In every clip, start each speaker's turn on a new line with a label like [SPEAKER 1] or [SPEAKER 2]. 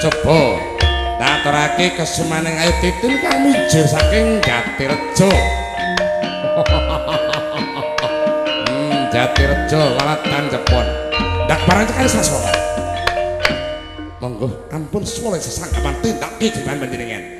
[SPEAKER 1] coba. Ngaturake kesumaning ayu titin kang mijir saking Jatirejo. Hmm Jatirejo walatan Jepun ndak barang cekali sasora monggo ampun suwole sesangkapan tindak iki panjenengan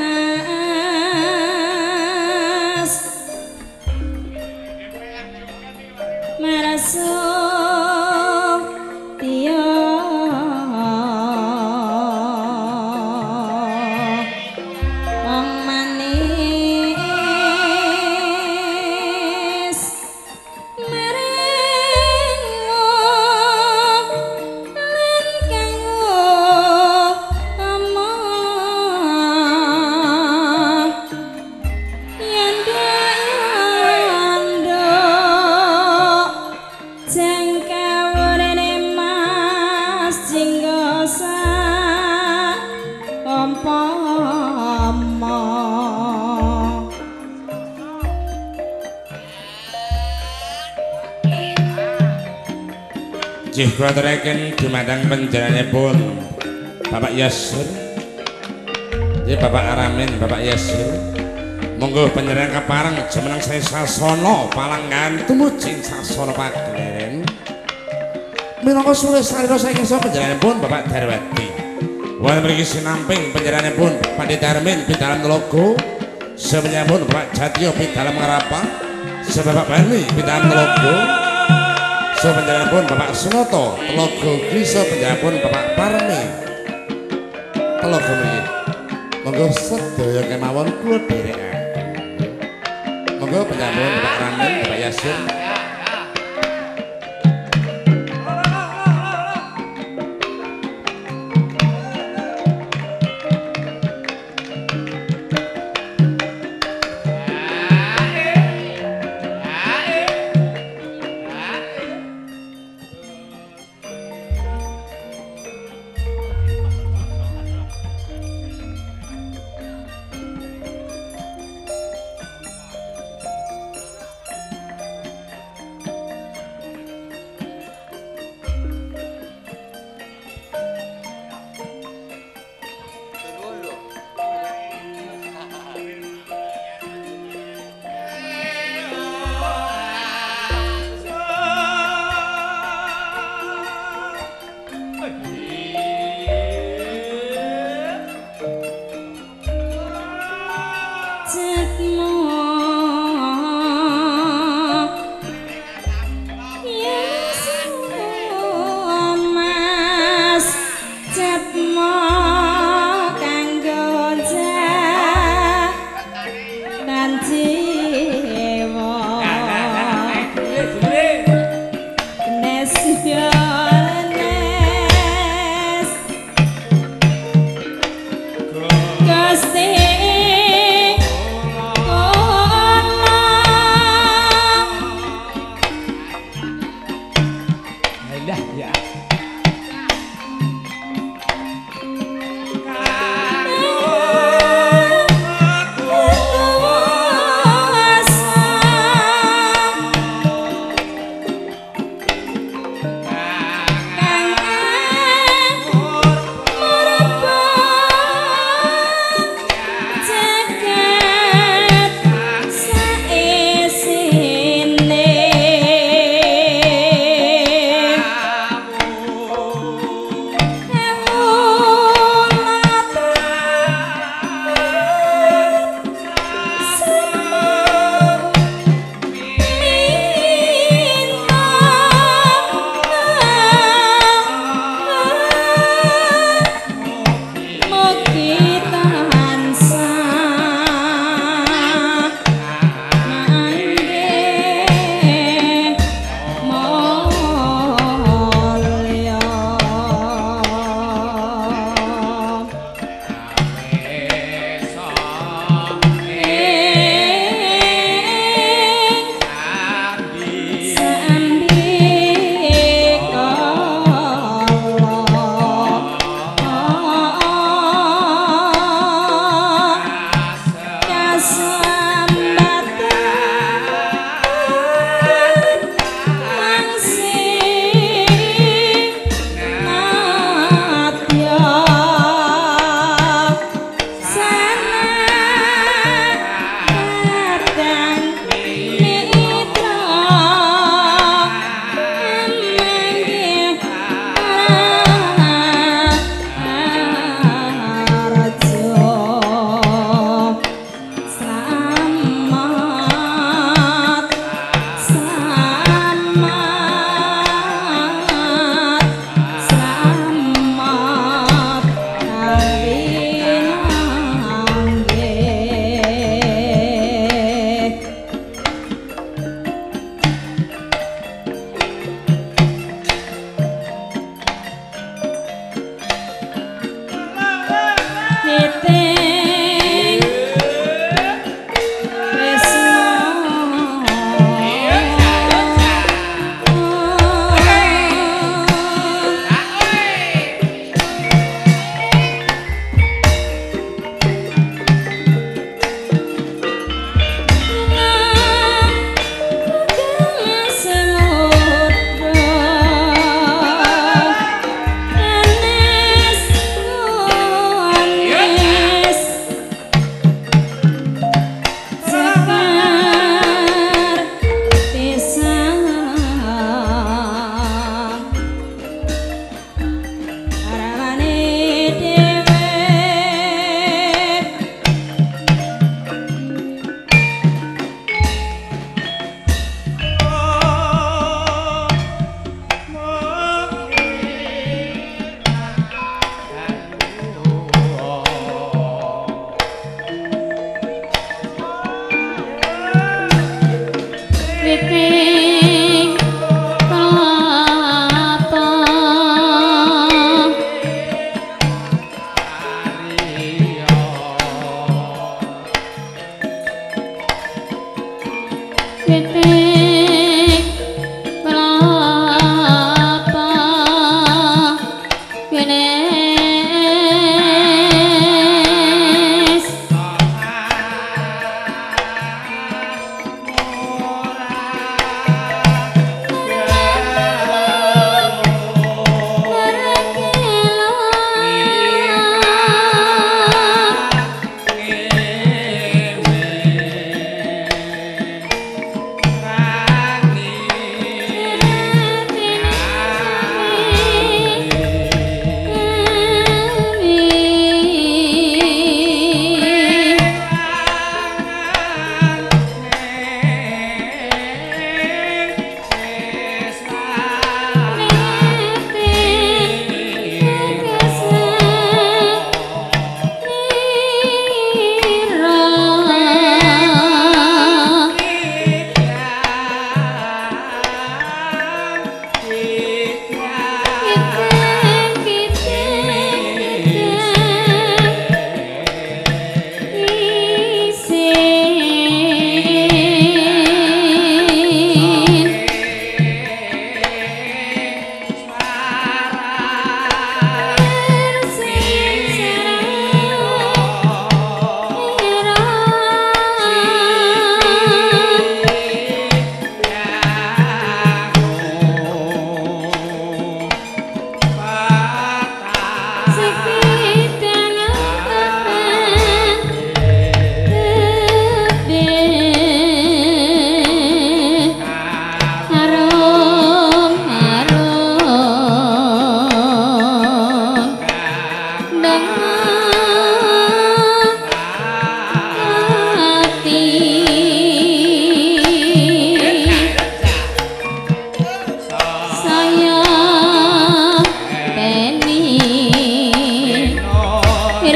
[SPEAKER 1] kuaturaken dumateng panjenenganipun pun Bapak Yasir. Ya Bapak Aramin Bapak Yasir. Monggo panjenengan kapareng jemenang saya sasana palanggan tumuju sasana pageren minangka suwe sarira saking sapa panjenenganipun Bapak Darwati wonten mriki sinamping panjenenganipun Pandhita Darmin logo sebenarnya Bapak Jatyo pidalam ngarapa. Sebab Bapak Bani pidalam logo So penjara pun Bapak Sunoto Telogo Griso penjara pun Bapak Parmi. Telogo Meri Monggo sedaya kemawon kula dherekan Monggo pun Bapak Ramin Bapak Yasin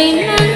[SPEAKER 2] ngày nắng